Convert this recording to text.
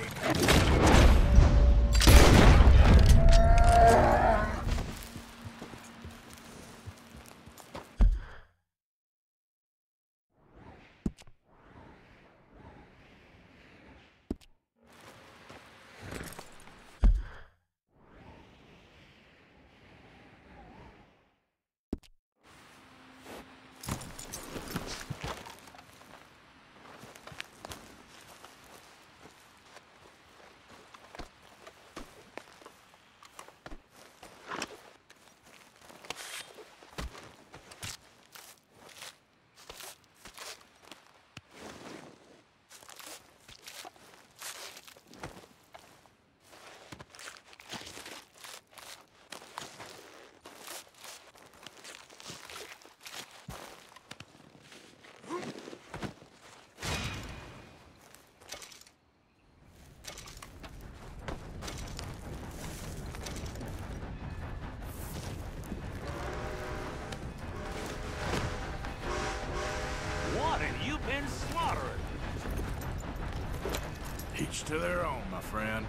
What Each to their own, my friend.